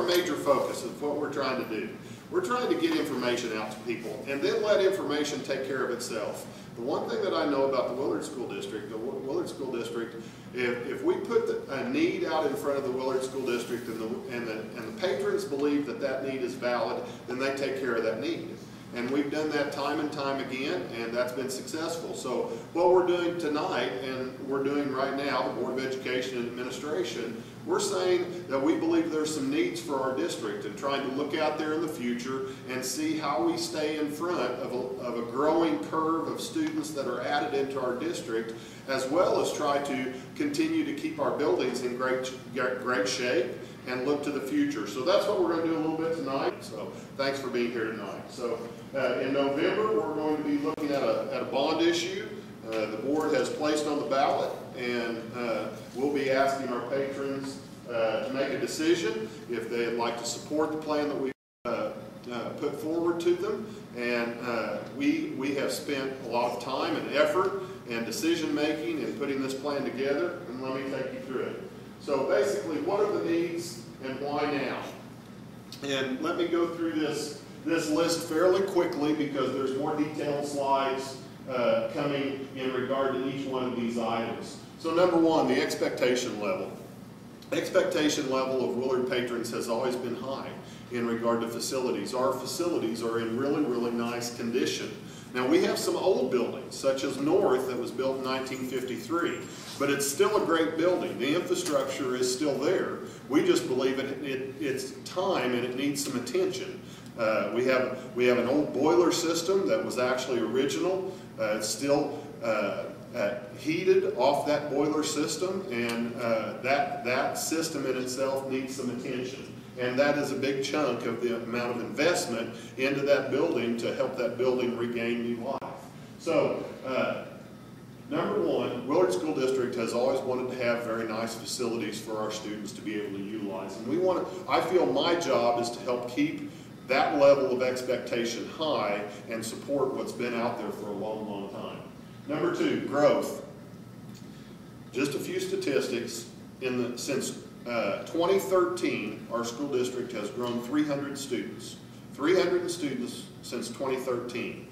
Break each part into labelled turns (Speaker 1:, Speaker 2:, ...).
Speaker 1: our major focus of what we're trying to do. We're trying to get information out to people and then let information take care of itself. The one thing that I know about the Willard School District, the Willard School District, if, if we put the, a need out in front of the Willard School District and the, and, the, and the patrons believe that that need is valid, then they take care of that need. And we've done that time and time again, and that's been successful. So what we're doing tonight, and we're doing right now, the Board of Education and Administration, we're saying that we believe there's some needs for our district and trying to look out there in the future and see how we stay in front of a, of a growing curve of students that are added into our district, as well as try to continue to keep our buildings in great, great shape and look to the future. So that's what we're going to do a little bit tonight. So thanks for being here tonight. So uh, in November, we're going to be looking at a, at a bond issue. Uh, the board has placed on the ballot, and uh, we'll be asking our patrons uh, to make a decision if they'd like to support the plan that we uh, uh, put forward to them. And we, we have spent a lot of time and effort and decision making in putting this plan together, and let me take you through it. So basically, what are the needs and why now? And let me go through this, this list fairly quickly because there's more detailed slides uh, coming in regard to each one of these items. So number one, the expectation level. Expectation level of Willard patrons has always been high in regard to facilities. Our facilities are in really, really nice condition. Now we have some old buildings, such as North that was built in 1953, but it's still a great building. The infrastructure is still there. We just believe it, it it's time and it needs some attention. Uh, we have we have an old boiler system that was actually original. Uh, it's still uh, uh heated off that boiler system, and that that system in itself needs some attention. And that is a big chunk of the amount of investment into that building to help that building regain new life. So, uh, number one, Willard School District has always wanted to have very nice facilities for our students to be able to utilize. And we want to, I feel my job is to help keep that level of expectation high and support what's been out there for a long, long time. Number two, growth. Just a few statistics. In the, since uh, 2013, our school district has grown 300 students. 300 students since 2013.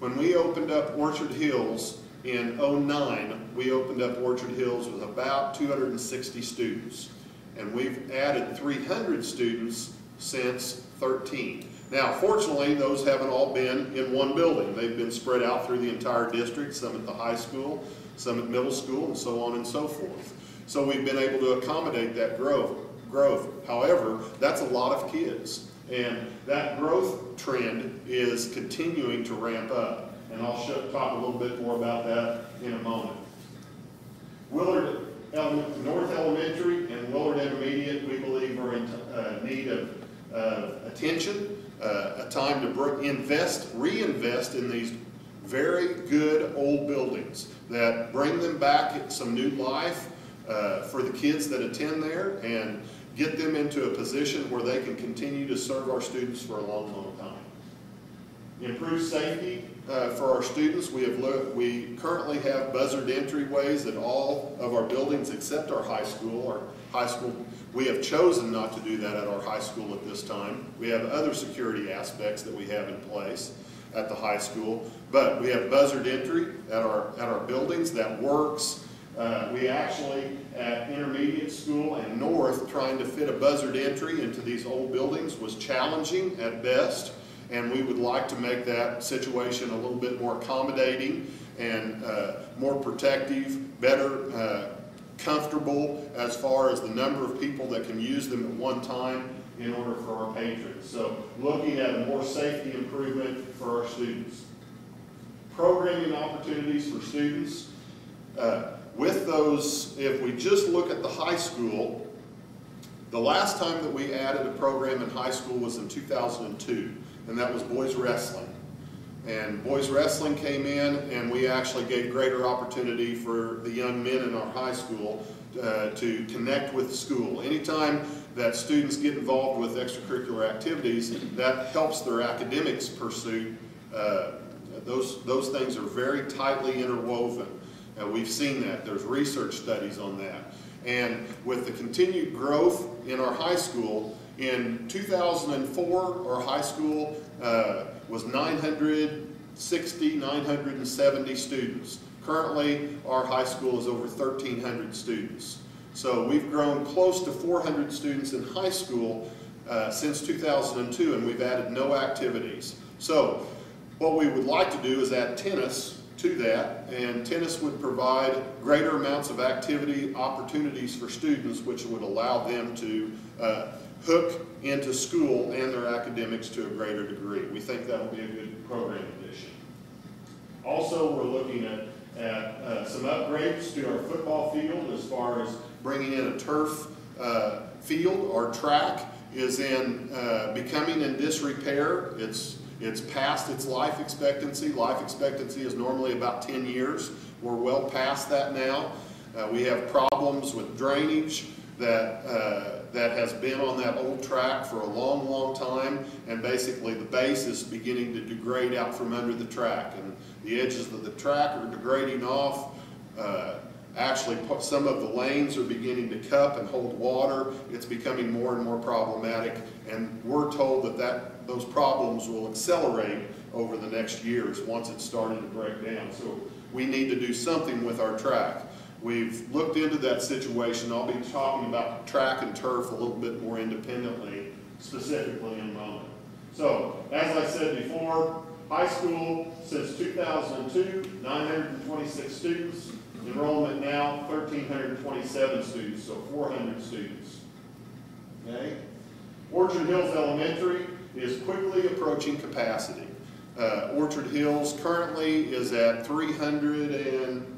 Speaker 1: When we opened up Orchard Hills in 09, we opened up Orchard Hills with about 260 students. And we've added 300 students since 13. Now, fortunately, those haven't all been in one building. They've been spread out through the entire district, some at the high school, some at middle school, and so on and so forth. So we've been able to accommodate that growth. growth. However, that's a lot of kids. And that growth trend is continuing to ramp up. And I'll talk a little bit more about that in a moment. Willard North Elementary and Willard Intermediate, we believe, are in uh, need of attention, uh, a time to invest, reinvest in these very good old buildings that bring them back some new life uh, for the kids that attend there and get them into a position where they can continue to serve our students for a long, long time. Improve safety uh, for our students. We have we currently have buzzard entryways at all of our buildings except our high school. Our high school, we have chosen not to do that at our high school at this time. We have other security aspects that we have in place at the high school, but we have buzzard entry at our at our buildings that works. Uh, we actually, at intermediate school and north, trying to fit a buzzard entry into these old buildings was challenging at best, and we would like to make that situation a little bit more accommodating and uh, more protective, better, uh, comfortable as far as the number of people that can use them at one time in order for our patrons. So looking at more safety improvement for our students. Programming opportunities for students. Uh, with those, if we just look at the high school, the last time that we added a program in high school was in 2002, and that was boys wrestling. And boys wrestling came in, and we actually gave greater opportunity for the young men in our high school uh, to connect with school. Anytime that students get involved with extracurricular activities, that helps their academics pursuit. Uh, those, those things are very tightly interwoven. Uh, we've seen that. There's research studies on that. And with the continued growth in our high school, In 2004, our high school uh, was 960, 970 students. Currently, our high school is over 1,300 students. So we've grown close to 400 students in high school uh, since 2002, and we've added no activities. So what we would like to do is add tennis to that, and tennis would provide greater amounts of activity opportunities for students, which would allow them to uh, hook into school and their academics to a greater degree. We think that will be a good program addition. Also, we're looking at, at uh, some upgrades to our football field as far as bringing in a turf uh, field. Our track is in uh, becoming in disrepair. It's it's past its life expectancy. Life expectancy is normally about 10 years. We're well past that now. Uh, we have problems with drainage that, uh, that has been on that old track for a long, long time, and basically the base is beginning to degrade out from under the track, and the edges of the track are degrading off. Uh, actually, some of the lanes are beginning to cup and hold water. It's becoming more and more problematic, and we're told that, that those problems will accelerate over the next years once it's starting to break down. So we need to do something with our track. We've looked into that situation. I'll be talking about track and turf a little bit more independently, specifically in a moment. So, as I said before, high school since 2002, 926 students. Enrollment now, 1,327 students, so 400 students. Okay? Orchard Hills Elementary is quickly approaching capacity. Uh, Orchard Hills currently is at 300 and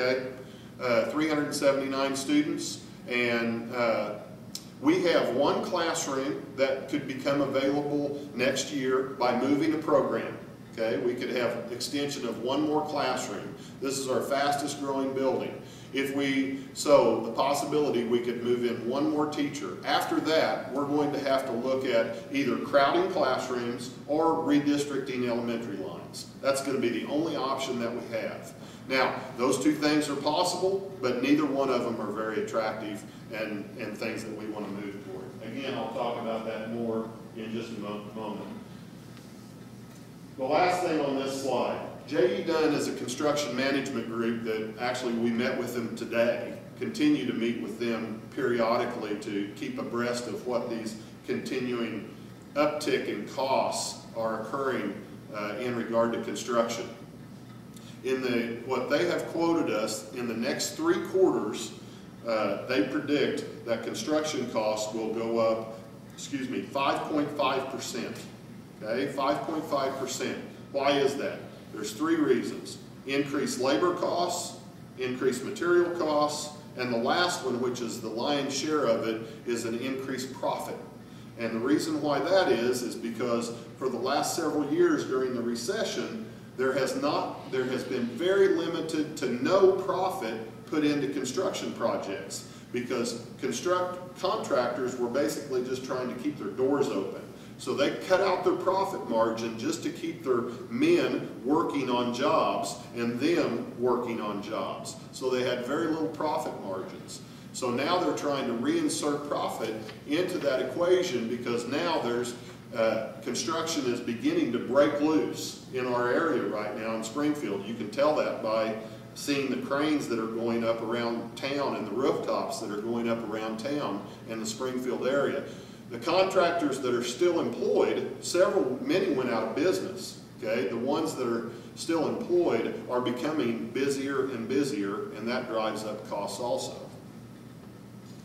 Speaker 1: okay? Uh, 379 students, and uh, we have one classroom that could become available next year by moving a program. Okay, we could have extension of one more classroom. This is our fastest growing building. If we, so the possibility we could move in one more teacher. After that, we're going to have to look at either crowding classrooms or redistricting elementary lines. That's going to be the only option that we have. Now, those two things are possible, but neither one of them are very attractive and, and things that we want to move toward. Again, I'll talk about that more in just a moment. The last thing on this slide, J.E. Dunn is a construction management group that actually we met with them today, continue to meet with them periodically to keep abreast of what these continuing uptick in costs are occurring uh, in regard to construction in the what they have quoted us in the next three quarters, uh, they predict that construction costs will go up, excuse me, 5.5 percent. Okay, 5.5 percent. Why is that? There's three reasons: increased labor costs, increased material costs, and the last one, which is the lion's share of it, is an increased profit. And the reason why that is, is because for the last several years during the recession, there has not, there has been very limited to no profit put into construction projects because construct contractors were basically just trying to keep their doors open. So they cut out their profit margin just to keep their men working on jobs and them working on jobs. So they had very little profit margins. So now they're trying to reinsert profit into that equation because now there's uh, construction is beginning to break loose in our area right now in Springfield. You can tell that by seeing the cranes that are going up around town and the rooftops that are going up around town in the Springfield area. The contractors that are still employed, several, many went out of business. Okay, the ones that are still employed are becoming busier and busier, and that drives up costs also.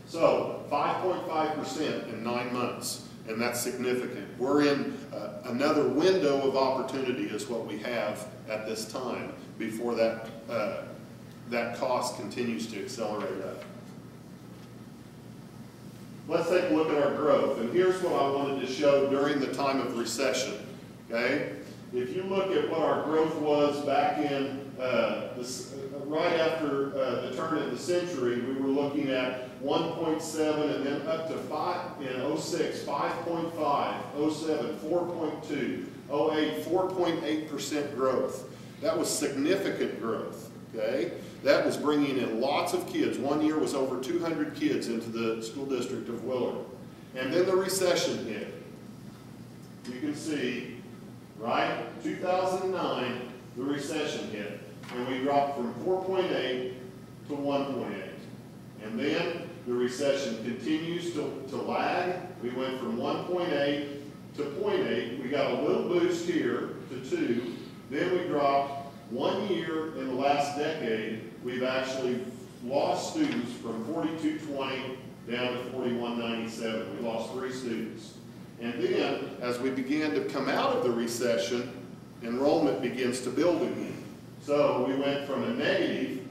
Speaker 1: So, 5.5% in nine months and that's significant. We're in uh, another window of opportunity is what we have at this time before that, uh, that cost continues to accelerate up. Let's take a look at our growth, and here's what I wanted to show during the time of recession, okay? If you look at what our growth was back in uh, this, right after uh, the turn of the century, we were looking at 1.7 and then up to 5 in 06, 5.5, 07, 4.2, 08, 4.8% growth. That was significant growth, okay? That was bringing in lots of kids. One year was over 200 kids into the school district of Willard. And then the recession hit. You can see, right, 2009, the recession hit, and we dropped from 4.8 to 1.8. And then the recession continues to, to lag. We went from 1.8 to 0.8. We got a little boost here to 2. Then we dropped one year in the last decade. We've actually lost students from 4220 down to 4197. We lost three students. And then, as we began to come out of the recession, enrollment begins to build again. So we went from a negative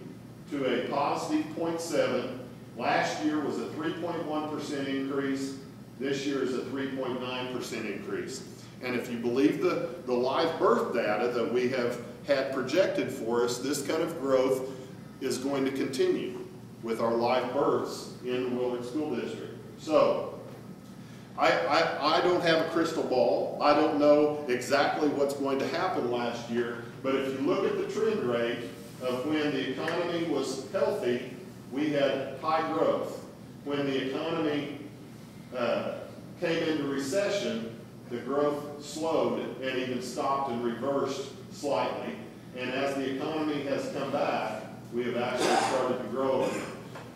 Speaker 1: to a positive 0.7. Last year was a 3.1% increase. This year is a 3.9% increase. And if you believe the, the live birth data that we have had projected for us, this kind of growth is going to continue with our live births in the Willard School District. So, I, I, I don't have a crystal ball. I don't know exactly what's going to happen last year, but if you look at the trend rate of when the economy was healthy, we had high growth. When the economy uh, came into recession, the growth slowed and even stopped and reversed slightly. And as the economy has come back, we have actually started to grow.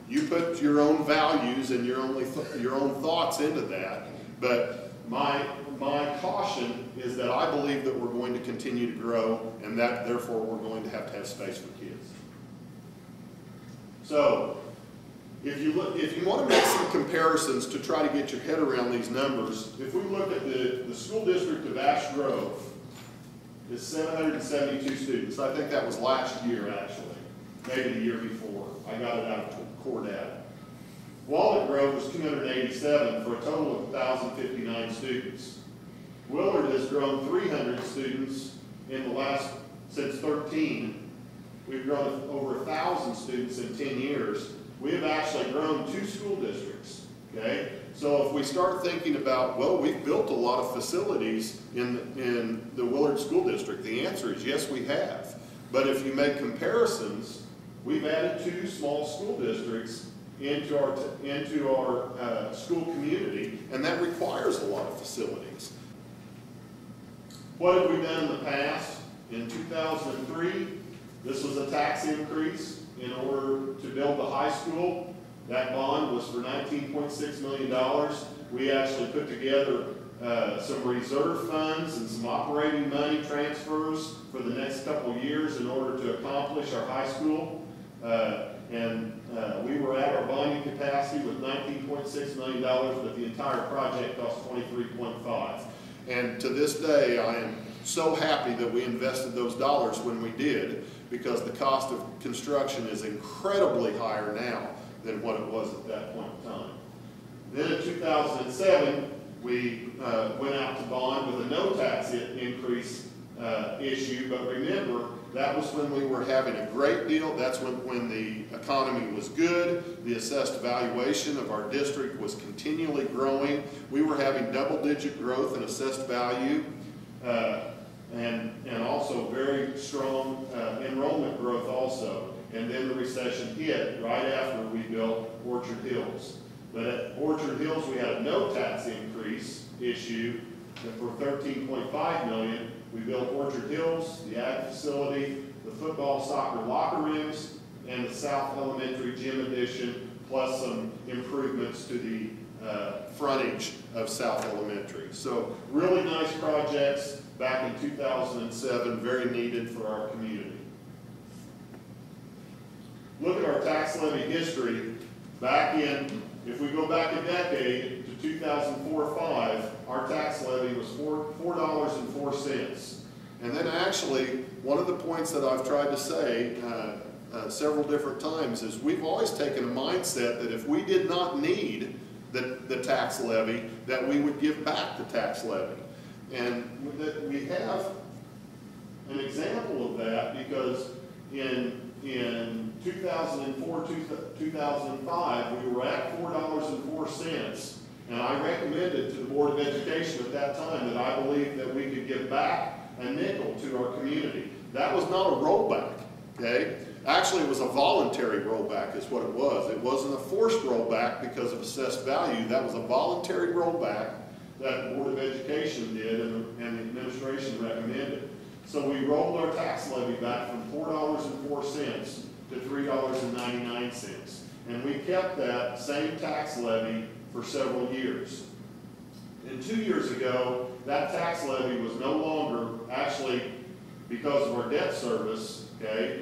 Speaker 1: You put your own values and your, only your own thoughts into that, but my, my caution is that I believe that we're going to continue to grow and that therefore we're going to have to have space for. So, if you look, if you want to make some comparisons to try to get your head around these numbers, if we look at the, the school district of Ash Grove, is 772 students. I think that was last year, actually, maybe the year before. I got it out of core data. Walnut Grove was 287 for a total of 1,059 students. Willard has grown 300 students in the last, since 13. We've grown over 1,000 students in 10 years. We have actually grown two school districts, okay? So if we start thinking about, well, we've built a lot of facilities in, in the Willard School District, the answer is yes, we have. But if you make comparisons, we've added two small school districts into our, into our uh, school community, and that requires a lot of facilities. What have we done in the past? In 2003, this was a tax increase in order to build the high school. That bond was for $19.6 million. We actually put together uh, some reserve funds and some operating money transfers for the next couple years in order to accomplish our high school. Uh, and uh, we were at our bonding capacity with $19.6 million, but the entire project cost 23.5. And to this day, I am so happy that we invested those dollars when we did, because the cost of construction is incredibly higher now than what it was at that point in time. Then in 2007, we uh, went out to bond with a no tax increase uh, issue, but remember, that was when we were having a great deal. That's when, when the economy was good. The assessed valuation of our district was continually growing. We were having double-digit growth in assessed value uh, and, and also very strong uh, enrollment growth also. And then the recession hit right after we built Orchard Hills. But at Orchard Hills, we had a no tax increase issue for 13.5 million we built Orchard Hills, the ag facility, the football soccer locker rooms, and the South Elementary gym addition, plus some improvements to the uh, frontage of South Elementary. So really nice projects back in 2007, very needed for our community. Look at our tax levy history. Back in, if we go back a decade, to 2004-5, our tax levy was $4.04. And then actually, one of the points that I've tried to say uh, uh, several different times is we've always taken a mindset that if we did not need the, the tax levy, that we would give back the tax levy. And we have an example of that because in in 2004, 2005, we were at $4.04 and I recommended to the Board of Education at that time that I believed that we could give back a nickel to our community. That was not a rollback, okay? Actually, it was a voluntary rollback is what it was. It wasn't a forced rollback because of assessed value. That was a voluntary rollback that the Board of Education did and the, and the administration recommended. So we rolled our tax levy back from four dollars and four cents to three dollars and we kept that same tax levy for several years. And two years ago, that tax levy was no longer, actually, because of our debt service, okay?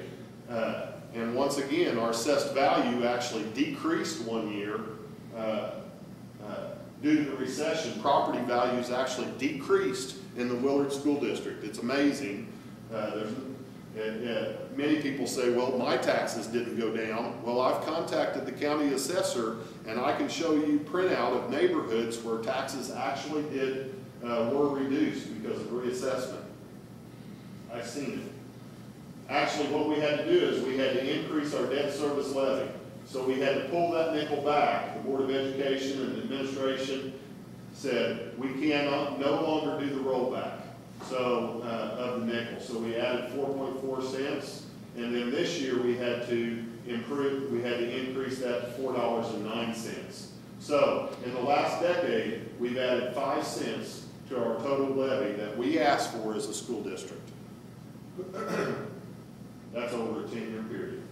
Speaker 1: Uh, and once again, our assessed value actually decreased one year, uh, due to the recession. Property values actually decreased in the Willard School District. It's amazing. Uh, and, uh, many people say, well, my taxes didn't go down. Well, I've contacted the county assessor, and I can show you printout of neighborhoods where taxes actually did, uh, were reduced because of reassessment. I've seen it. Actually, what we had to do is we had to increase our debt service levy. So we had to pull that nickel back. The Board of Education and the administration said, we cannot, no longer do the rollback so, uh, of the nickel. So we added four point four cents, and then this year we had to improve, we had to increase that to four dollars and nine cents. So, in the last decade, we've added five cents to our total levy that we asked for as a school district. That's over a ten-year period.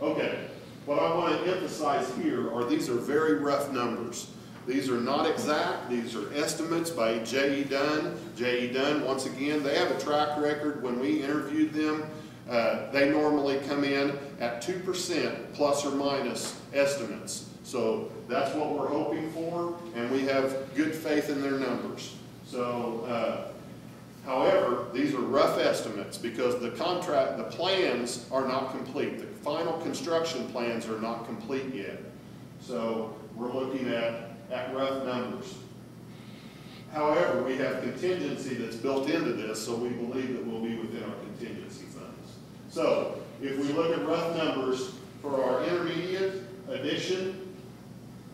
Speaker 1: Okay, what I want to emphasize here are these are very rough numbers. These are not exact, these are estimates by J.E. Dunn. J.E. Dunn, once again, they have a track record. When we interviewed them, uh, they normally come in at 2% plus or minus estimates. So that's what we're hoping for, and we have good faith in their numbers. So, uh, however, these are rough estimates because the contract, the plans are not complete. The final construction plans are not complete yet. So we're looking at at rough numbers. However, we have contingency that's built into this, so we believe that we'll be within our contingency funds. So, if we look at rough numbers for our intermediate addition,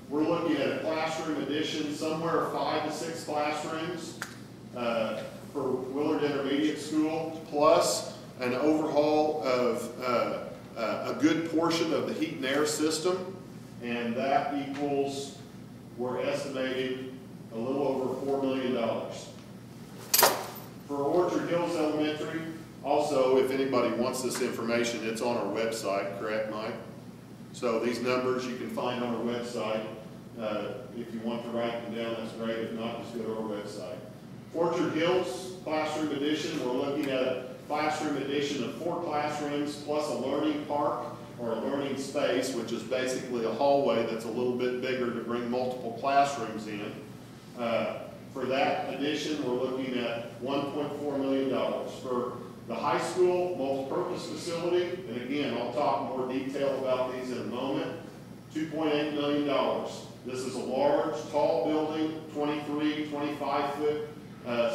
Speaker 1: we're looking at a classroom addition, somewhere five to six classrooms uh, for Willard Intermediate School, plus an overhaul of uh, uh, a good portion of the heat and air system, and that equals we're estimating a little over $4 million. For Orchard Hills Elementary, also, if anybody wants this information, it's on our website, correct, Mike? So these numbers you can find on our website. Uh, if you want to write them down, that's great. If not, just go to our website. Orchard Hills Classroom Addition, we're looking at classroom addition of four classrooms plus a learning park or a learning space, which is basically a hallway that's a little bit bigger to bring multiple classrooms in. Uh, for that addition, we're looking at $1.4 million. For the high school multi-purpose facility, and again, I'll talk more detail about these in a moment, $2.8 million. This is a large, tall building, 23, 25 foot uh,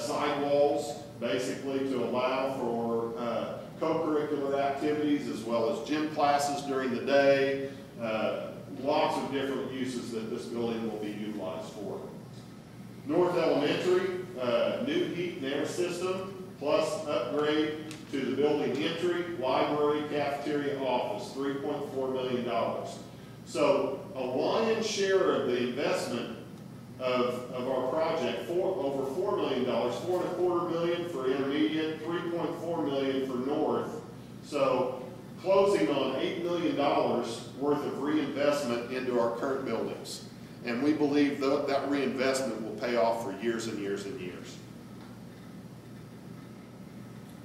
Speaker 1: basically to allow for uh, co-curricular activities as well as gym classes during the day. Uh, lots of different uses that this building will be utilized for. North Elementary, uh, new heat and air system, plus upgrade to the building entry, library, cafeteria, office, $3.4 million. So a lion's share of the investment of, of our project, four, over $4 million, four and a quarter million for intermediate, 3.4 million for north. So closing on $8 million worth of reinvestment into our current buildings. And we believe that, that reinvestment will pay off for years and years and years.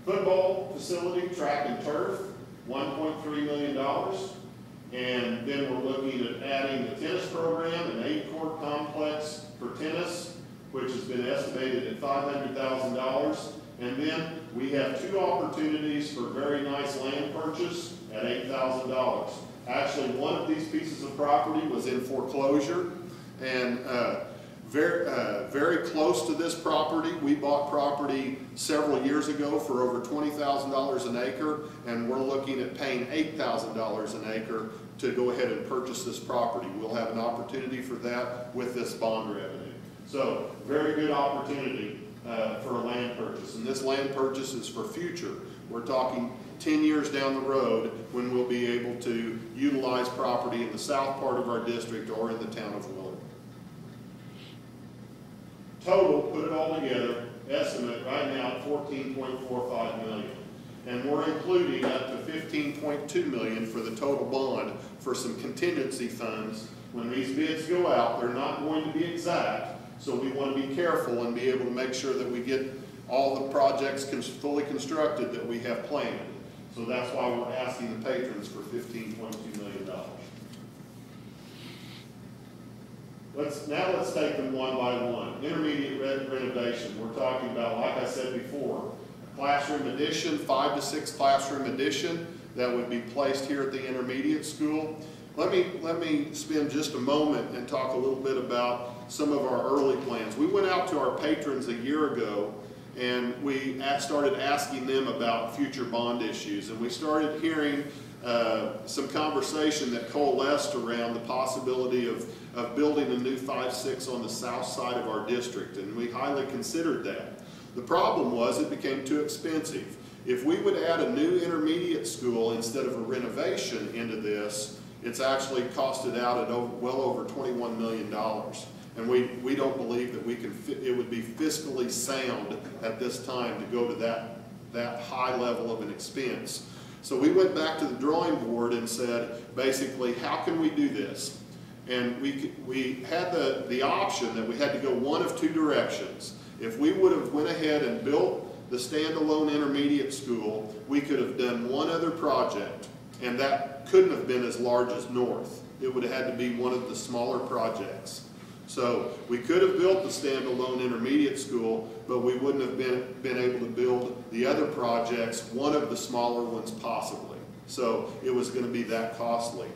Speaker 1: Football facility, track and turf, $1.3 million. And then we're looking at adding the tennis program, an eight-court complex for tennis, which has been estimated at $500,000. And then we have two opportunities for very nice land purchase at $8,000. Actually, one of these pieces of property was in foreclosure, and uh, very, uh, very close to this property. We bought property several years ago for over $20,000 an acre, and we're looking at paying $8,000 an acre to go ahead and purchase this property. We'll have an opportunity for that with this bond revenue. So, very good opportunity uh, for a land purchase. And this land purchase is for future. We're talking ten years down the road when we'll be able to utilize property in the south part of our district or in the town of. Total, put it all together, estimate right now four five million. And we're including up to fifteen point two million for the total bond for some contingency funds. When these bids go out, they're not going to be exact, so we want to be careful and be able to make sure that we get all the projects fully constructed that we have planned. So that's why we're asking the patrons for fifteen point two million dollars. Let's, now let's take them one by one. Intermediate re- renovation, we're talking about, like I said before, classroom addition, five to six classroom addition that would be placed here at the intermediate school. Let me, let me spend just a moment and talk a little bit about some of our early plans. We went out to our patrons a year ago and we started asking them about future bond issues. And we started hearing uh, some conversation that coalesced around the possibility of, of building a new 5-6 on the south side of our district, and we highly considered that. The problem was it became too expensive. If we would add a new intermediate school instead of a renovation into this, it's actually costed out at over, well over $21 million. And we, we don't believe that we can, it would be fiscally sound at this time to go to that, that high level of an expense. So we went back to the drawing board and said, basically, how can we do this? And we, we had the, the option that we had to go one of two directions. If we would have went ahead and built the standalone intermediate school, we could have done one other project, and that couldn't have been as large as North. It would have had to be one of the smaller projects. So we could have built the standalone intermediate school, but we wouldn't have been, been able to build the other projects, one of the smaller ones possibly. So it was gonna be that costly.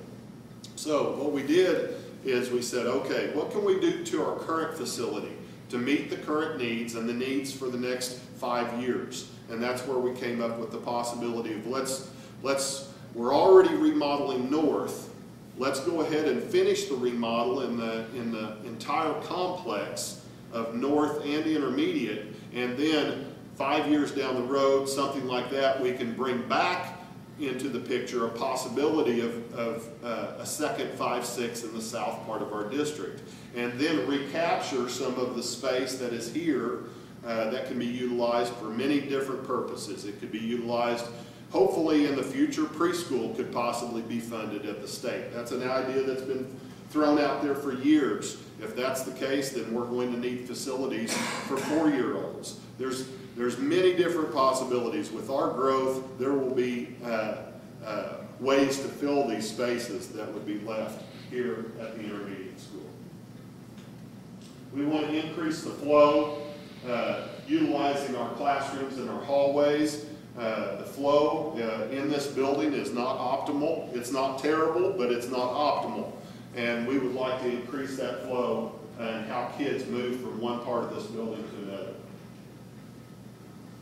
Speaker 1: So what we did is we said, okay, what can we do to our current facility to meet the current needs and the needs for the next five years? And that's where we came up with the possibility of let's, let's, we're already remodeling north. Let's go ahead and finish the remodel in the, in the entire complex of north and intermediate. And then five years down the road, something like that, we can bring back into the picture a possibility of, of uh, a second five-six in the south part of our district. And then recapture some of the space that is here uh, that can be utilized for many different purposes. It could be utilized, hopefully in the future, preschool could possibly be funded at the state. That's an idea that's been thrown out there for years. If that's the case, then we're going to need facilities for four-year-olds. There's, there's many different possibilities. With our growth, there will be uh, uh, ways to fill these spaces that would be left here at the intermediate school. We want to increase the flow, uh, utilizing our classrooms and our hallways. Uh, The flow uh, in this building is not optimal. It's not terrible, but it's not optimal. And we would like to increase that flow and how kids move from one part of this building to another.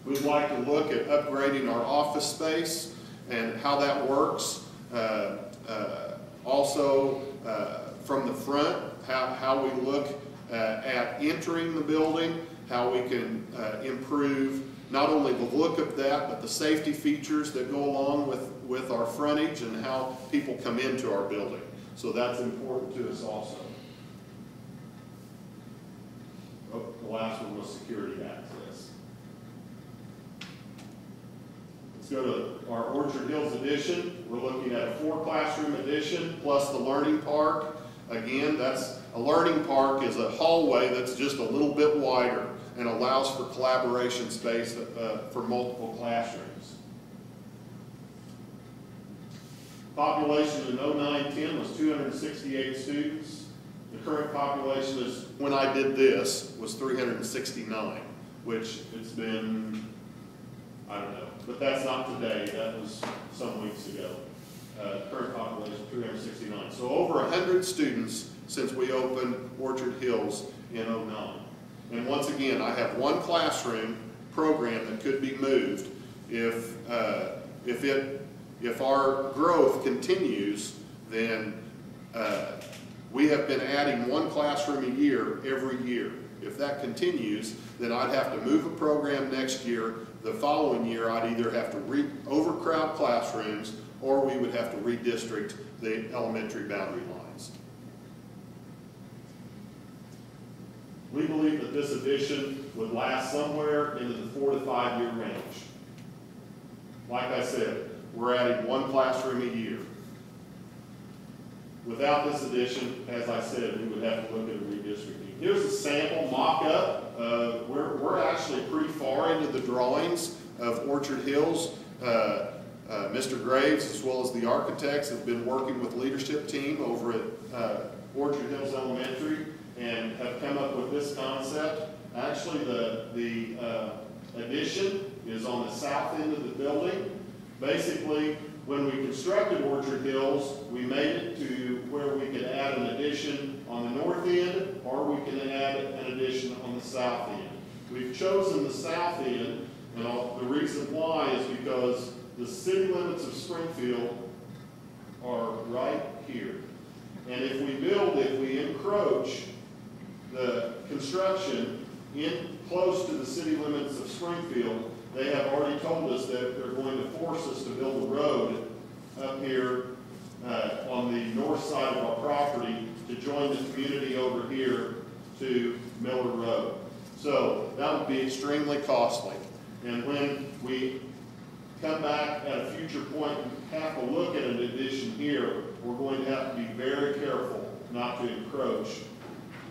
Speaker 1: We'd like to look at upgrading our office space and how that works. Uh, uh, Also, uh, from the front, how, how we look at entering the building, how we can improve not only the look of that, but the safety features that go along with, with our frontage and how people come into our building. So that's important to us also. Oh, the last one was security access. Let's go to our Orchard Hills edition. We're looking at a four classroom addition plus the learning park. Again, that's, a learning park is a hallway that's just a little bit wider and allows for collaboration space uh, for multiple classrooms. Population in 0910 was 268 students. The current population is, when I did this, was 369, which it's been, I don't know, but that's not today, that was some weeks ago. Uh, Current population, 369. So over 100 students since we opened Orchard Hills in '09. And once again, I have one classroom program that could be moved if, uh, if it, if our growth continues, then uh, we have been adding one classroom a year every year. If that continues, then I'd have to move a program next year. The following year, I'd either have to overcrowd classrooms, or we would have to redistrict the elementary boundary lines. We believe that this addition would last somewhere into the four to five year range. Like I said, we're adding one classroom a year. Without this addition, as I said, we would have to look at a redistricting. Here's a sample mock-up. Uh, we're, we're actually pretty far into the drawings of Orchard Hills. Uh, uh, Mr. Graves, as well as the architects, have been working with leadership team over at uh, Orchard Hills Elementary and have come up with this concept. Actually, the, the uh, addition is on the south end of the building. Basically, when we constructed Orchard Hills, we made it to where we could add an addition on the north end, or we can add an addition on the south end. We've chosen the south end, and the reason why is because the city limits of Springfield are right here. And if we build, if we encroach the construction in close to the city limits of Springfield, they have already told us that they're going to force us to build a road up here uh, on the north side of our property to join the community over here to Miller Road. So that would be extremely costly. And when we come back at a future point and have to look at an addition here, we're going to have to be very careful not to encroach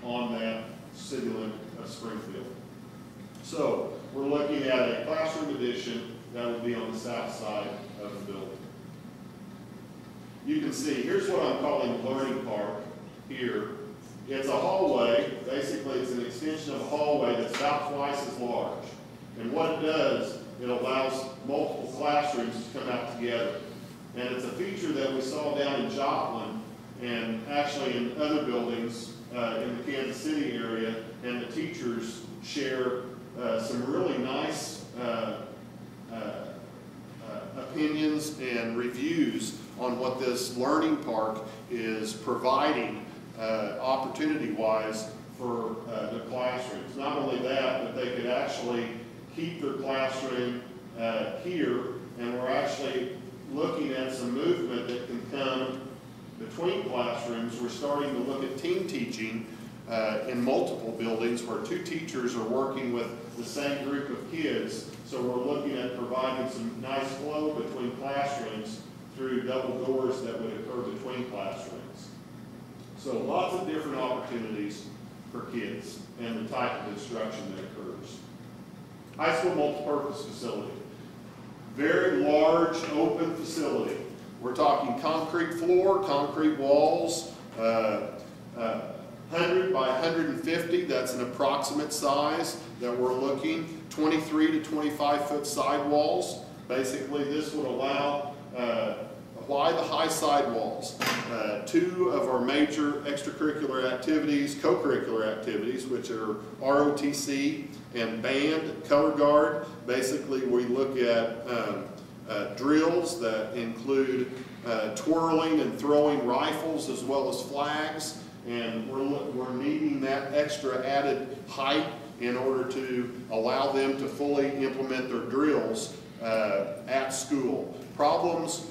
Speaker 1: on that city limit of Springfield. So we're looking at a classroom addition that will be on the south side of the building. You can see, here's what I'm calling Learning Park here. It's a hallway, basically it's an extension of a hallway that's about twice as large. And what it does, it allows multiple classrooms to come out together. And it's a feature that we saw down in Joplin and actually in other buildings uh, in the Kansas City area. And the teachers share uh, some really nice uh, uh, uh, opinions and reviews on what this learning park is providing opportunity-wise for the classrooms. Not only that, but they could actually keep their classroom here, and we're actually looking at some movement that can come between classrooms. We're starting to look at team teaching uh, in multiple buildings where two teachers are working with the same group of kids. So we're looking at providing some nice flow between classrooms through double doors that would occur between classrooms. So lots of different opportunities for kids and the type of instruction that occurs. High school multipurpose facility. Very large, open facility. We're talking concrete floor, concrete walls, uh, uh, 100 by 150, that's an approximate size that we're looking. 23 to 25 foot sidewalls. Basically, this would allow uh, why the high sidewalls? Uh, two of our major extracurricular activities, co-curricular activities, which are ROTC and band, color guard. Basically, we look at um, uh, drills that include uh, twirling and throwing rifles as well as flags. And we're, we're needing that extra added height in order to allow them to fully implement their drills uh, at school. Problems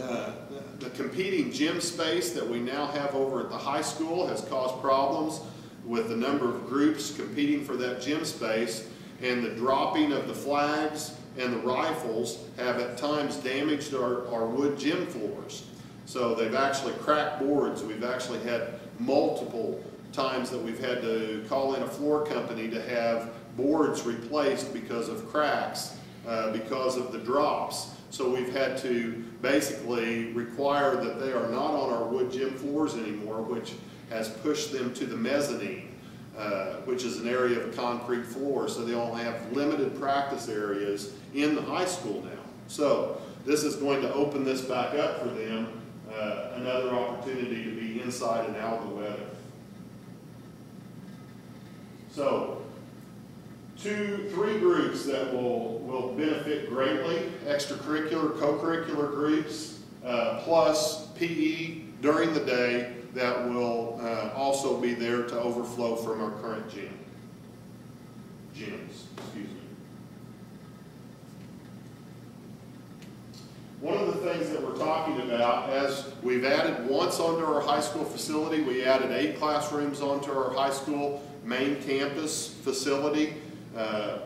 Speaker 1: uh, the competing gym space that we now have over at the high school has caused problems with the number of groups competing for that gym space and the dropping of the flags and the rifles have at times damaged our, our wood gym floors. So they've actually cracked boards. We've actually had multiple times that we've had to call in a floor company to have boards replaced because of cracks, uh, because of the drops. So we've had to basically require that they are not on our wood gym floors anymore, which has pushed them to the mezzanine, uh, which is an area of concrete floor. So they only have limited practice areas in the high school now. So this is going to open this back up for them, uh, another opportunity to be inside and out of the weather. So two, three groups that will, will benefit greatly, extracurricular, co-curricular groups, uh, plus PE during the day that will uh, also be there to overflow from our current gym. Gyms, excuse me. One of the things that we're talking about, as we've added once onto our high school facility, we added eight classrooms onto our high school main campus facility. Uh,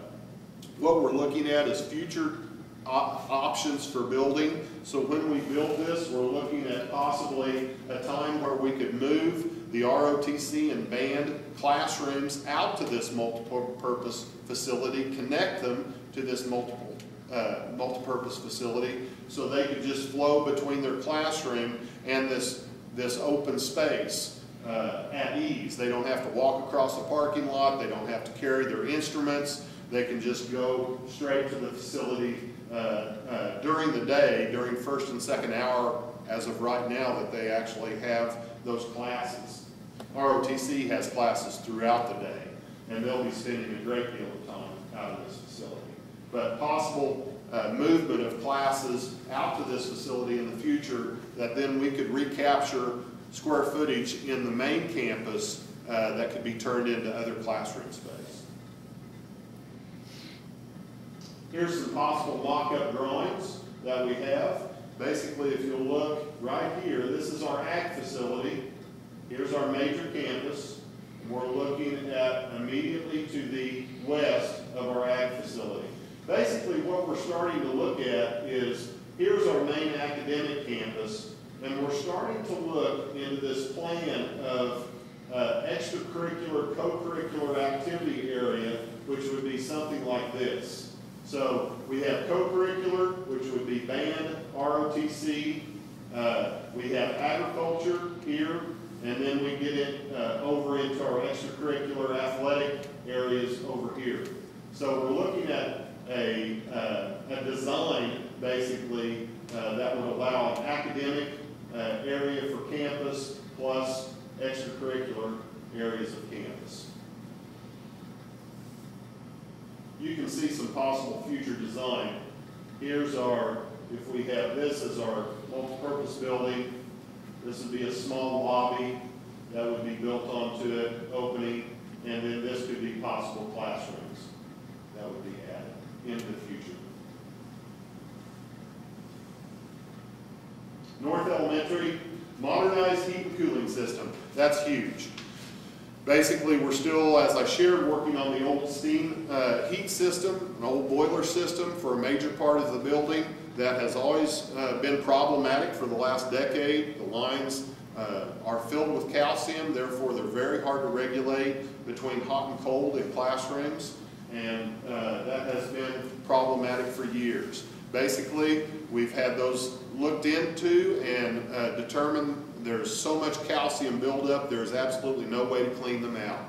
Speaker 1: what we're looking at is future op options for building. So when we build this, we're looking at possibly a time where we could move the ROTC and band classrooms out to this multi-purpose facility, connect them to this multiple uh, multi-purpose facility so they could just flow between their classroom and this, this open space uh, at ease. They don't have to walk across the parking lot. They don't have to carry their instruments. They can just go straight to the facility uh, uh, during the day, during first and second hour, as of right now, that they actually have those classes. ROTC has classes throughout the day, and they'll be spending a great deal of time out of this facility. But possible uh, movement of classes out to this facility in the future that then we could recapture square footage in the main campus uh, that could be turned into other classroom space. Here's some possible mock-up drawings that we have. Basically, if you'll look right here, this is our ag facility. Here's our major campus. We're looking at immediately to the west of our ag facility. Basically, what we're starting to look at is, here's our main academic campus, and we're starting to look into this plan of uh, extracurricular, co-curricular activity area, which would be something like this. So we have co-curricular, which would be band, ROTC. Uh, we have agriculture here, and then we get it uh, over into our extracurricular athletic areas over here. So we're looking at a, uh, a design, basically, uh, that would allow an academic uh, area for campus plus extracurricular areas of campus. You can see some possible future design. Here's our, if we have this as our multi-purpose building, this would be a small lobby that would be built onto it, opening, and then this could be possible classrooms that would be in the future. North Elementary, modernized heat and cooling system. That's huge. Basically, we're still, as I shared, working on the old steam uh, heat system, an old boiler system for a major part of the building that has always uh, been problematic for the last decade. The lines uh, are filled with calcium, therefore they're very hard to regulate between hot and cold in classrooms and uh, that has been problematic for years. Basically, we've had those looked into and uh, determined there's so much calcium buildup, there's absolutely no way to clean them out.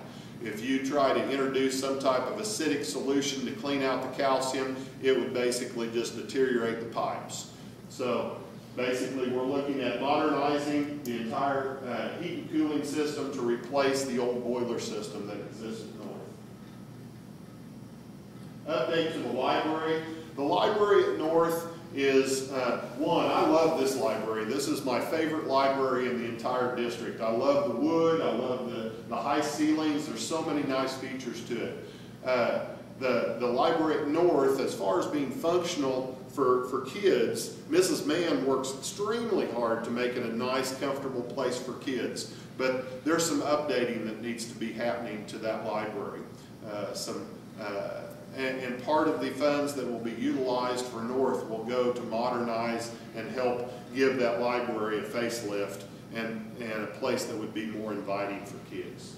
Speaker 1: If you try to introduce some type of acidic solution to clean out the calcium, it would basically just deteriorate the pipes. So basically we're looking at modernizing the entire uh, heat and cooling system to replace the old boiler system that existed update to the library. The library at North is, uh, one, I love this library. This is my favorite library in the entire district. I love the wood, I love the, the high ceilings. There's so many nice features to it. Uh, the, the library at North, as far as being functional for, for kids, Mrs. Mann works extremely hard to make it a nice, comfortable place for kids. But there's some updating that needs to be happening to that library. Uh, some uh, and, and, part of the funds that will be utilized for North will go to modernize and help give that library a facelift and, and a place that would be more inviting for kids.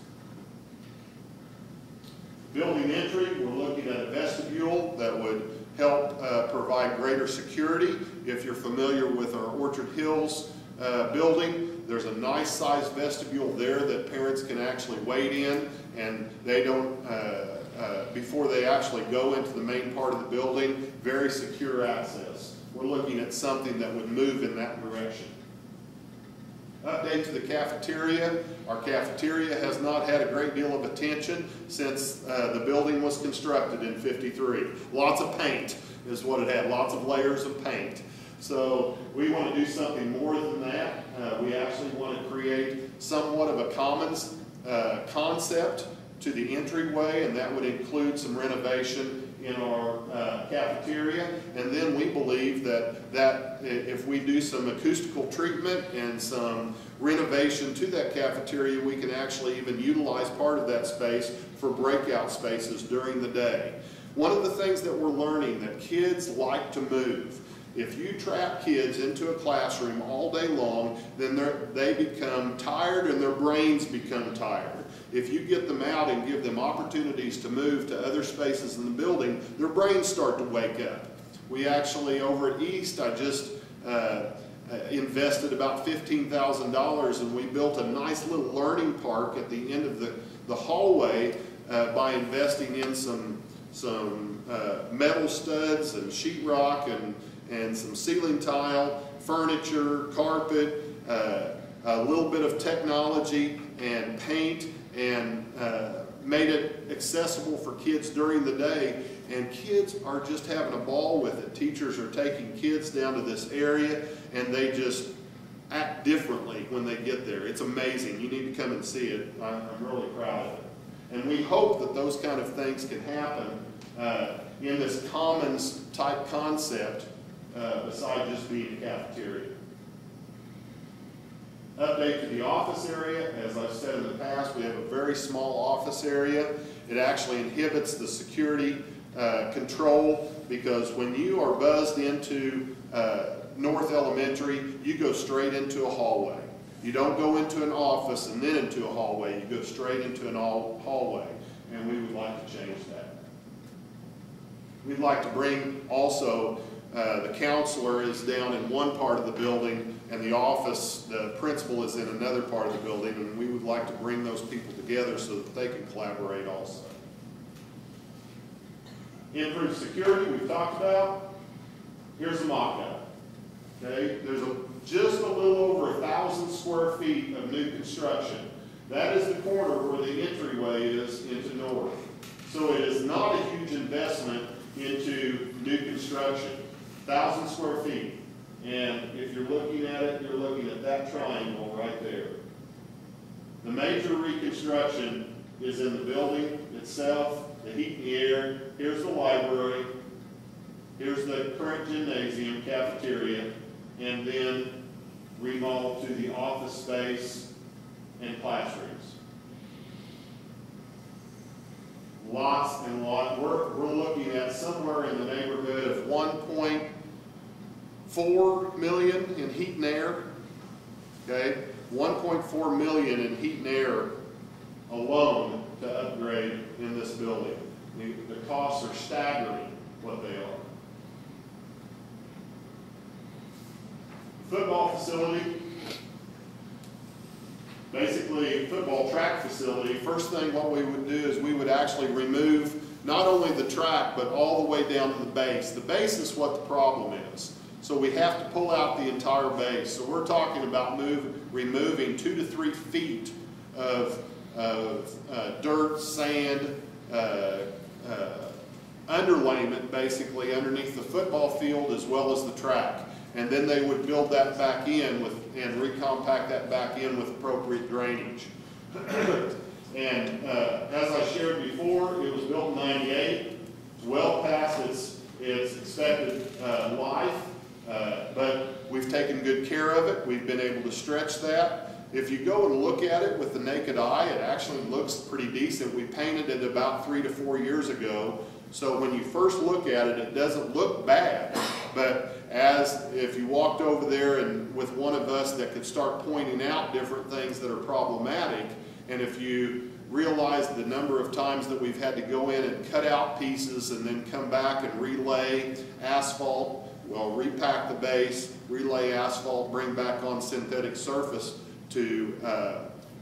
Speaker 1: Building entry, we're looking at a vestibule that would help uh, provide greater security. If you're familiar with our Orchard Hills uh, building, there's a nice sized vestibule there that parents can actually wait in and they don't uh, uh, before they actually go into the main part of the building, very secure access. We're looking at something that would move in that direction. Update to the cafeteria. Our cafeteria has not had a great deal of attention since uh, the building was constructed in 53. Lots of paint is what it had, lots of layers of paint. So we want to do something more than that. Uh, we actually want to create somewhat of a commons uh, concept to the entryway, and that would include some renovation in our uh, cafeteria. And then we believe that, that if we do some acoustical treatment and some renovation to that cafeteria, we can actually even utilize part of that space for breakout spaces during the day. One of the things that we're learning that kids like to move. If you trap kids into a classroom all day long, then they become tired and their brains become tired. If you get them out and give them opportunities to move to other spaces in the building, their brains start to wake up. We actually, over at East, I just uh, uh, invested about $15,000 and we built a nice little learning park at the end of the, the hallway uh, by investing in some, some uh, metal studs and sheetrock and, and some ceiling tile, furniture, carpet, uh, a little bit of technology and paint and uh, made it accessible for kids during the day. And kids are just having a ball with it. Teachers are taking kids down to this area and they just act differently when they get there. It's amazing. You need to come and see it. I'm, really proud of it. And we hope that those kind of things can happen uh, in this commons type concept uh, besides just being a cafeteria. Update to the office area, as I've said in the past, we have a very small office area. It actually inhibits the security uh, control because when you are buzzed into uh, North Elementary, you go straight into a hallway. You don't go into an office and then into a hallway, you go straight into an all hallway, and we would like to change that. We'd like to bring also, uh, the counselor is down in one part of the building and the office, the principal is in another part of the building, and we would like to bring those people together so that they can collaborate also. Improved security, we've talked about. Here's a mock-up. Okay, there's a, just a little over a thousand square feet of new construction. That is the corner where the entryway is into North. So it is not a huge investment into new construction. Thousand square feet. And if you're looking at it, you're looking at that triangle right there. The major reconstruction is in the building itself, the heat and the air. Here's the library. Here's the current gymnasium, cafeteria, and then remodel to the office space and classrooms. Lots and lot, we're, we're looking at somewhere in the neighborhood of one point four million in heat and air. Okay, one point four million in heat and air alone to upgrade in this building. The, the costs are staggering what they are. Football facility, basically football track facility, first thing what we would do is we would actually remove not only the track, but all the way down to the base. The base is what the problem is. So we have to pull out the entire base. So we're talking about move, removing two to three feet of, of uh, dirt, sand, uh, uh, underlayment basically underneath the football field as well as the track. And then they would build that back in with, and recompact that back in with appropriate drainage. and uh, as I shared before, it was built in 98. It's well past its, its expected uh, life. Uh, but we've taken good care of it. We've been able to stretch that. If you go and look at it with the naked eye, it actually looks pretty decent. We painted it about three to four years ago. So when you first look at it, it doesn't look bad. But as if you walked over there and with one of us that could start pointing out different things that are problematic, and if you realize the number of times that we've had to go in and cut out pieces and then come back and relay asphalt, well, repack the base, relay asphalt, bring back on synthetic surface to uh,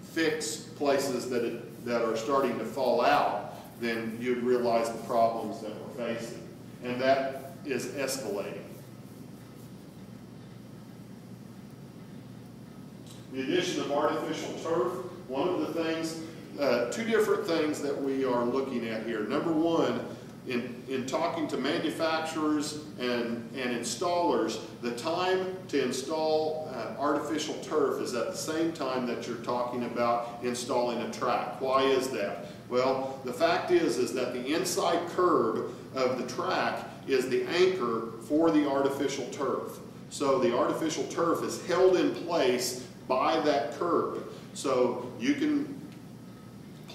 Speaker 1: fix places that, it, that are starting to fall out, then you'd realize the problems that we're facing. And that is escalating. The addition of artificial turf, one of the things, uh, two different things that we are looking at here. Number one, in, in talking to manufacturers and, and installers, the time to install uh, artificial turf is at the same time that you're talking about installing a track. Why is that? Well, the fact is, is that the inside curb of the track is the anchor for the artificial turf. So the artificial turf is held in place by that curb. So you can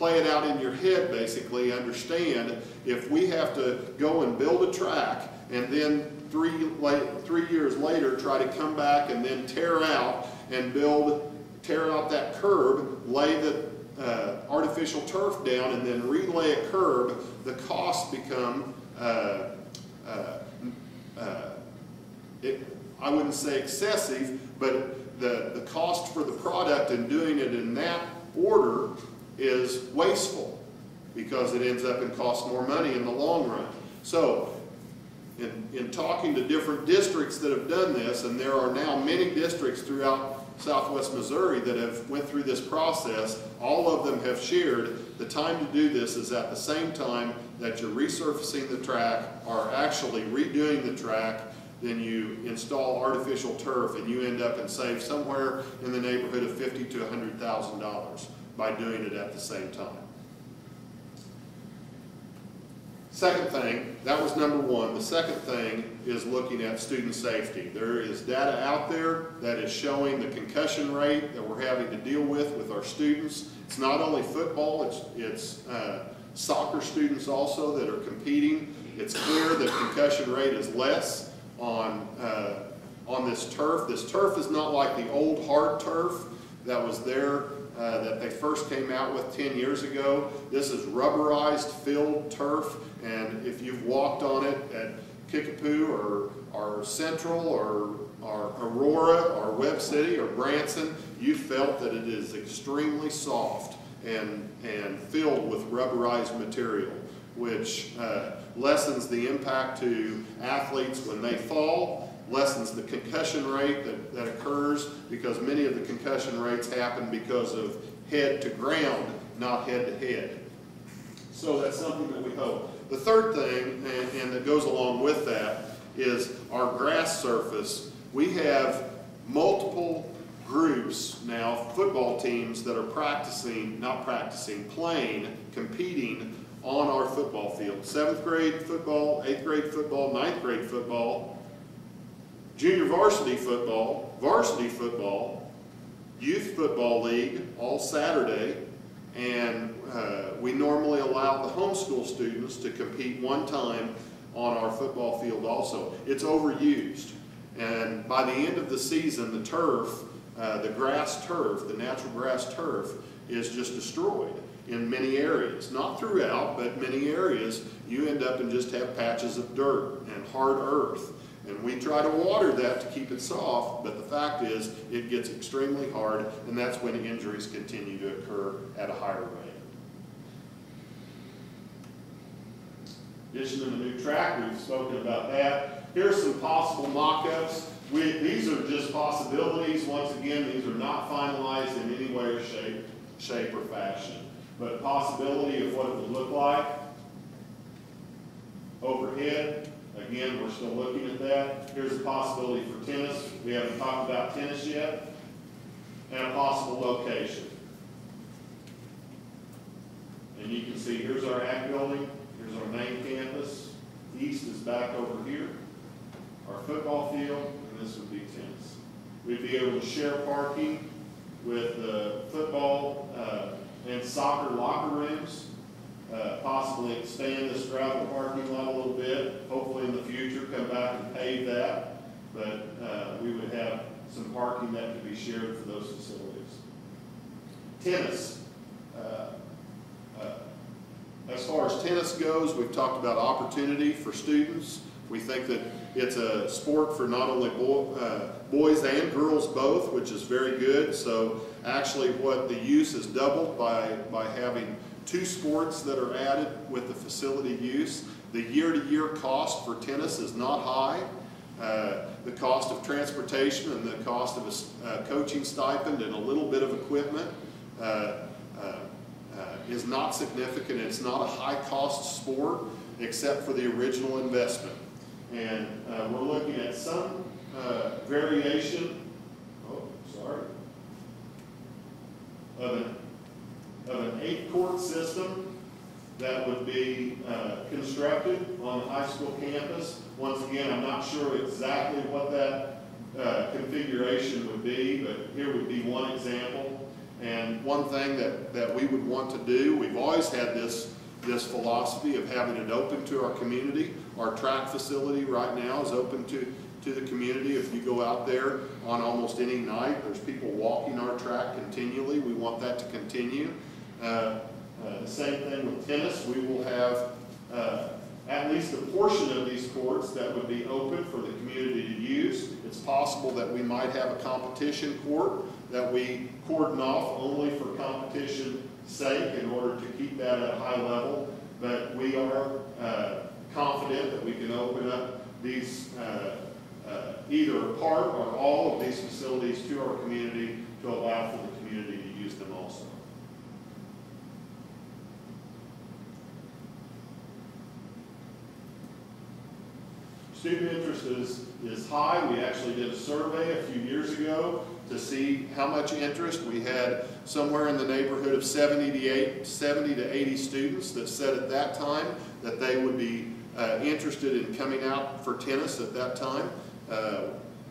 Speaker 1: play it out in your head basically, understand if we have to go and build a track and then three, three years later try to come back and then tear out and build, tear out that curb, lay the uh, artificial turf down and then relay a curb, the costs become, uh, uh, uh, it, I wouldn't say excessive, but the, the cost for the product and doing it in that order is wasteful because it ends up and costs more money in the long run. So in, in talking to different districts that have done this, and there are now many districts throughout southwest Missouri that have went through this process, all of them have shared the time to do this is at the same time that you're resurfacing the track or actually redoing the track then you install artificial turf and you end up and save somewhere in the neighborhood of fifty to $100,000 by doing it at the same time. Second thing, that was number one. The second thing is looking at student safety. There is data out there that is showing the concussion rate that we're having to deal with with our students. It's not only football, it's, it's uh, soccer students also that are competing. It's clear that concussion rate is less on, uh, on this turf. This turf is not like the old hard turf that was there uh, that they first came out with 10 years ago. This is rubberized filled turf, and if you've walked on it at Kickapoo or, or Central or, or Aurora or Webb City or Branson, you felt that it is extremely soft and, and filled with rubberized material, which uh, lessens the impact to athletes when they fall lessens the concussion rate that, that occurs because many of the concussion rates happen because of head to ground, not head to head. So that's something that we hope. The third thing, and, and that goes along with that, is our grass surface. We have multiple groups now, football teams that are practicing, not practicing, playing, competing on our football field. Seventh grade football, eighth grade football, ninth grade football, junior varsity football, varsity football, youth football league all Saturday, and uh, we normally allow the homeschool students to compete one time on our football field also. It's overused. And by the end of the season, the turf, uh, the grass turf, the natural grass turf, is just destroyed in many areas. Not throughout, but many areas, you end up and just have patches of dirt and hard earth. And we try to water that to keep it soft, but the fact is it gets extremely hard, and that's when injuries continue to occur at a higher rate. Addition of a new track, we've spoken about that. Here's some possible mock-ups. these are just possibilities. Once again, these are not finalized in any way or shape, shape or fashion. But possibility of what it would look like. Overhead, Again, we're still looking at that. Here's a possibility for tennis. We haven't talked about tennis yet. And a possible location. And you can see here's our ag building. Here's our main campus. East is back over here. Our football field, and this would be tennis. We'd be able to share parking with the football uh, and soccer locker rooms uh, possibly expand this gravel parking lot a little bit. Hopefully in the future come back and pave that. But uh, we would have some parking that could be shared for those facilities. Tennis. Uh, uh, as far as tennis goes, we've talked about opportunity for students. We think that it's a sport for not only boy, uh, boys and girls both, which is very good. So actually what the use is doubled by, by having two sports that are added with the facility use. The year-to-year -year cost for tennis is not high. Uh, the cost of transportation and the cost of a uh, coaching stipend and a little bit of equipment uh, uh, uh, is not significant. It's not a high-cost sport. except for the original investment. And uh, we're looking at some variation, oh, sorry, of an, of an eight-court system that would be uh, constructed on the high school campus. Once again, I'm not sure exactly what that uh, configuration would be, but here would be one example. And one thing that, that we would want to do, we've always had this, this philosophy of having it open to our community. Our track facility right now is open to, to the community. If you go out there on almost any night, there's people walking our track continually. We want that to continue. Uh, uh, the same thing with tennis. We will have uh, at least a portion of these courts that would be open for the community to use. It's possible that we might have a competition court that we cordon off only for competition sake in order to keep that at a high level. But we are uh, confident that we can open up these, uh, uh, either part or all of these facilities to our community to allow for the community to use them also. Student interest is, is high. We actually did a survey a few years ago to see how much interest. We had somewhere in the neighborhood of 70 to 80, 70 to 80 students that said at that time that they would be uh, interested in coming out for tennis at that time. Uh,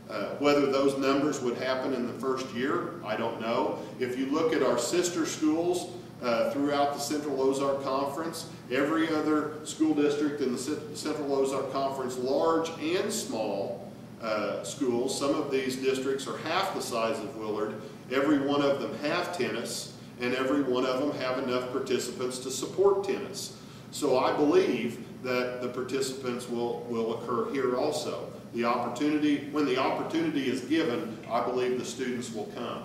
Speaker 1: uh, whether those numbers would happen in the first year, I don't know. If you look at our sister schools, uh, throughout the Central Ozark Conference. Every other school district in the Central Ozark Conference, large and small uh, schools, some of these districts are half the size of Willard. Every one of them have tennis, and every one of them have enough participants to support tennis. So I believe that the participants will, will occur here also. The opportunity, when the opportunity is given, I believe the students will come.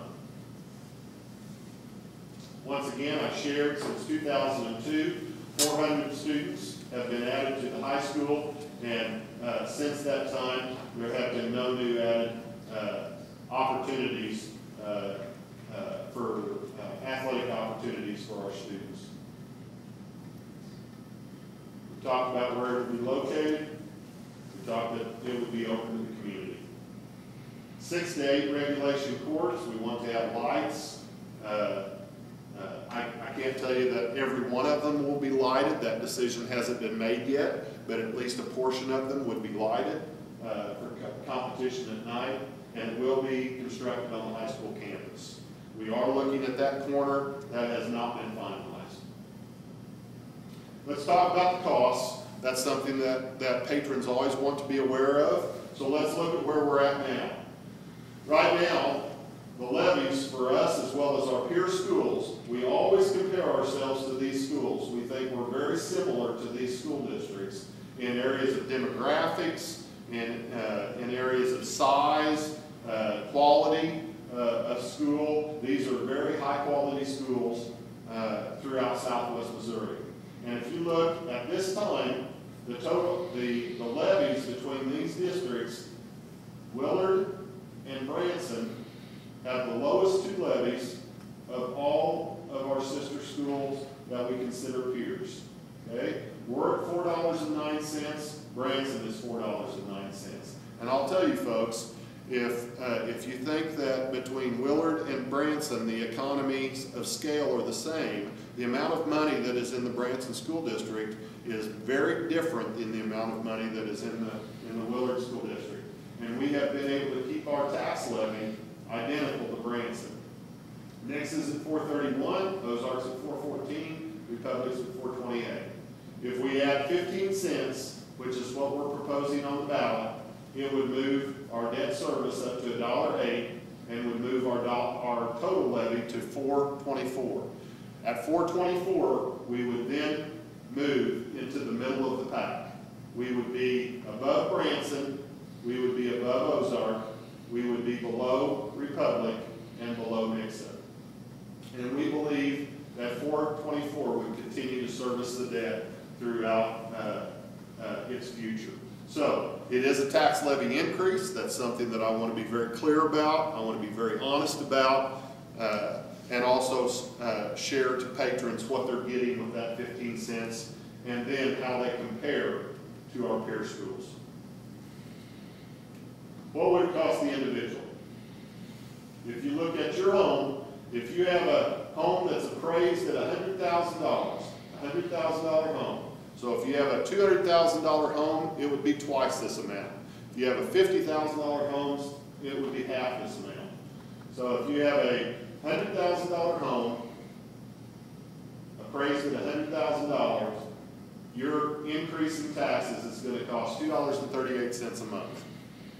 Speaker 1: Once again, I shared since 2002, 400 students have been added to the high school, and uh, since that time, there have been no new added uh, opportunities uh, uh for uh, athletic opportunities for our students. We talked about where it would be located. We talked that it would be open to the community. Six to eight regulation courts. We want to have lights. Uh, I, I can't tell you that every one of them will be lighted. That decision hasn't been made yet, but at least a portion of them would be lighted uh, for co competition at night, and will be constructed on the high school campus. We are looking at that corner. That has not been finalized. Let's talk about the costs. That's something that, that patrons always want to be aware of. So let's look at where we're at now. Right now, the levies for us as well as our peer schools, we always compare ourselves to these schools. We think we're very similar to these school districts in areas of demographics, in, uh, in areas of size, uh, quality uh, of school. These are very high quality schools uh, throughout southwest Missouri. And if you look at this time, the total, the, the levies between these districts, Willard and Branson, have the lowest two levies of all of our sister schools that we consider peers. Okay? We're at $4.09. Branson is $4.09. And I'll tell you folks, if, uh, if you think that between Willard and Branson the economies of scale are the same, the amount of money that is in the Branson School District is very different than the amount of money that is in the, in the Willard School District. And we have been able to keep our tax levy identical to Branson. Nixa is at 431, Ozark's at 414, Republic's at 428. If we add 15 cents, which is what we're proposing on the ballot, it would move our debt service up to $1.08 and would move our, our total levy to 424. At 424, we would then move into the middle of the pack. We would be above Branson, we would be above Ozark, we would be below Republic and below Nixa. And we believe that 424 would continue to service the debt throughout uh, uh, its future. So it is a tax levy increase. That's something that I want to be very clear about. I want to be very honest about. Uh, and also uh, share to patrons what they're getting with that 15 cents and then how they compare to our peer schools. What would it cost the individual? If you look at your home, if you have a home that's appraised at hundred thousand dollars, a hundred thousand dollar home. So if you have a two hundred thousand dollar home, it would be twice this amount. If you have a fifty thousand dollar home, it would be half this amount. So if you have a hundred thousand dollar home, appraised at hundred thousand dollars, your increase in taxes is cost dollars and thirty-eight cents a month.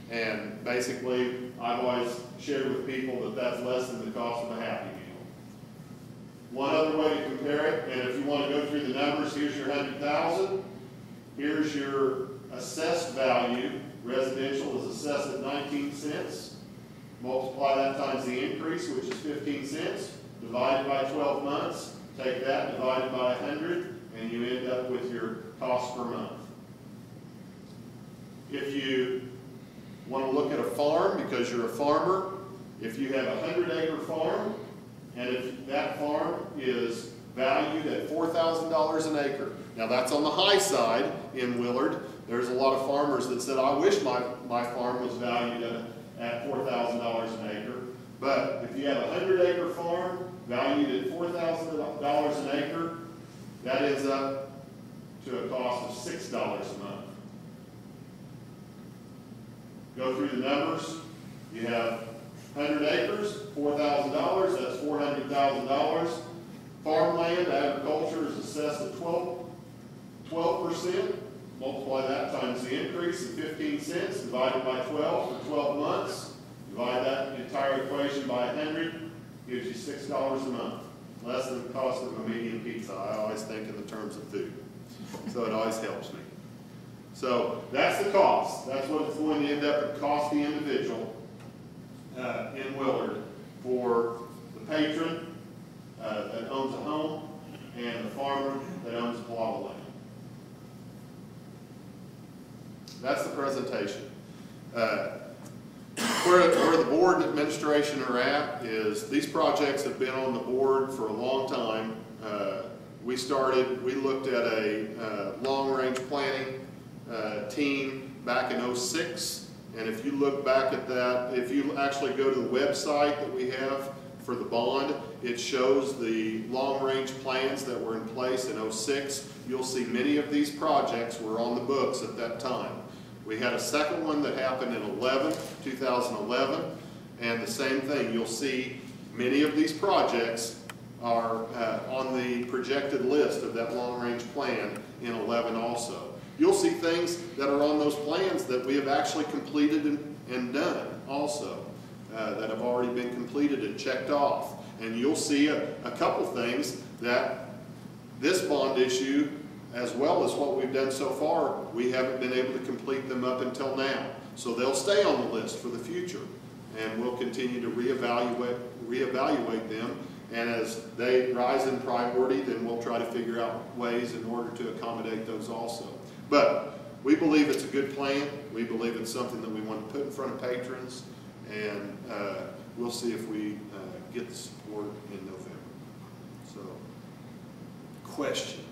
Speaker 1: And basically, I've always shared with people that that's less than the cost of a Happy Meal. One other way to compare it, and if you wanna go through the numbers, here's your hundred thousand, here's your assessed value, residential is assessed at nineteen cents. Multiply that times the increase, which is fifteen cents, divided by twelve months, take that, divide it by hundred, and you end up with your cost per month. If you want to look at a farm, because you're a farmer, if you have a hundred acre farm, and if that farm is valued at four thousand dollars an acre, now that's on the high side in Willard, there's a lot of farmers that said, I wish my, my farm was valued at, at four thousand dollars an acre. But if you have a hundred acre farm valued at four thousand dollars an acre, that ends up to a cost of six dollars a month. Go through the numbers, you have hundred acres, four thousand dollars, that's four hundred thousand dollars. Farmland, agriculture is assessed at twelve, twelve percent. Multiply that times the increase of fifteen cents, divided by twelve for twelve months. Divide that entire equation by hundred, gives you six dollars a month. Less than the cost of a medium pizza. I always think in the terms of food. So it always helps me. So that's the cost. That's what it's going to end up, cost the individual uh, in Willard for the patron uh, that owns a home and the farmer that owns a plot of land. That's the presentation. Uh, Where, where the board and administration are at is, these projects have been on the board for a long time. Uh, We started, we looked at a uh, long-range planning uh, team back in '06. And if you look back at that, if you actually go to the website that we have for the bond, it shows the long-range plans that were in place in '06. You'll see many of these projects were on the books at that time. We had a second one that happened in 11, 2011, and the same thing, you'll see many of these projects are uh, on the projected list of that long-range plan in 11 also. You'll see things that are on those plans that we have actually completed and, and done also, uh, that have already been completed and checked off. And you'll see a, a couple things that this bond issue as well as what we've done so far, we haven't been able to complete them up until now. So they'll stay on the list for the future, and we'll continue to reevaluate, reevaluate them. And as they rise in priority, then we'll try to figure out ways in order to accommodate those also. But we believe it's a good plan. We believe it's something that we want to put in front of patrons, and uh, we'll see if we uh, get the support in November. So, questions?